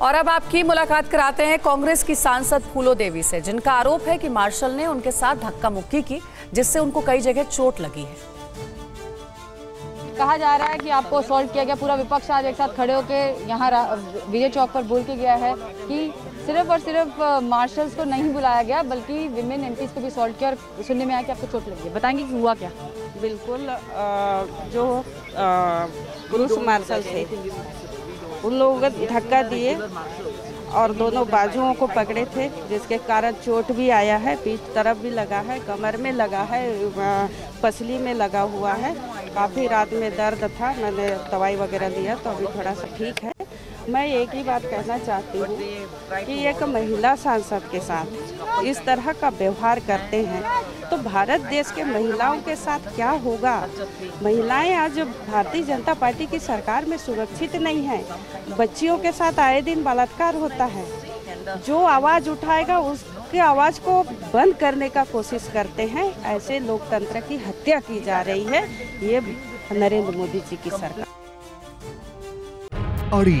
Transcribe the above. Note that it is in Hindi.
और अब आपकी मुलाकात कराते हैं कांग्रेस की सांसद फूलो देवी से जिनका आरोप है कि मार्शल ने उनके साथ धक्का मुक्की की जिससे उनको कई जगह चोट लगी है। कहा जा रहा है कि आपको असॉल्ट किया गया पूरा विपक्ष आज एक साथ खड़े होकर यहाँ विजय चौक पर बोल के गया है कि सिर्फ़ और सिर्फ़ मार्शल्स को नहीं बुलाया गया बल्कि विमेन एम को भी असॉल्ट किया और सुनने में आया कि आपको चोट लगी है। बताएँगे कि हुआ क्या? बिल्कुल आ, जो पुरुष मार्शल थे। उन लोगों को धक्का दिए और दोनों बाजुओं को पकड़े थे, जिसके कारण चोट भी आया है, पीठ तरफ़ भी लगा है, कमर में लगा है पसली में लगा हुआ है। काफ़ी रात में दर्द था, मैंने दवाई वगैरह लिया तो अभी थोड़ा सा ठीक है। मैं एक ही बात कहना चाहती हूँ कि एक महिला सांसद के साथ इस तरह का व्यवहार करते हैं तो भारत देश के महिलाओं के साथ क्या होगा? महिलाएँ आज भारतीय जनता पार्टी की सरकार में सुरक्षित नहीं है। बच्चियों के साथ आए दिन बलात्कार होता है। जो आवाज़ उठाएगा, उसके आवाज़ को बंद करने का कोशिश करते हैं। ऐसे लोकतंत्र की हत्या की जा रही है, ये नरेंद्र मोदी जी की सरकार। अड़ी